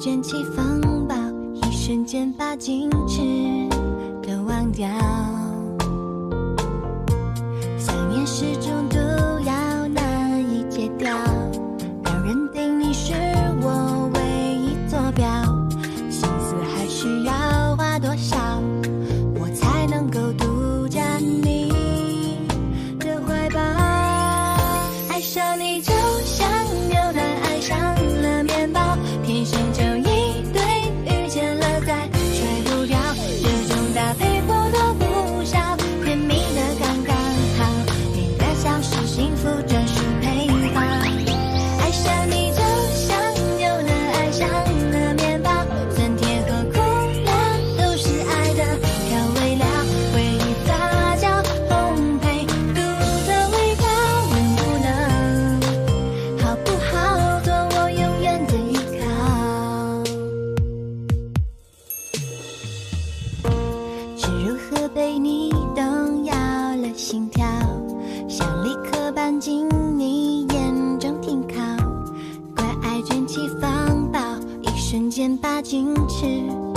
卷起风暴，一瞬间把矜持都忘掉。想念是种毒药，难以戒掉，让人定你是我唯一坐标，心思还需要花多少，我才能够独占你的怀抱？爱上你就像牛奶爱上起风暴，一瞬间把矜持都忘掉。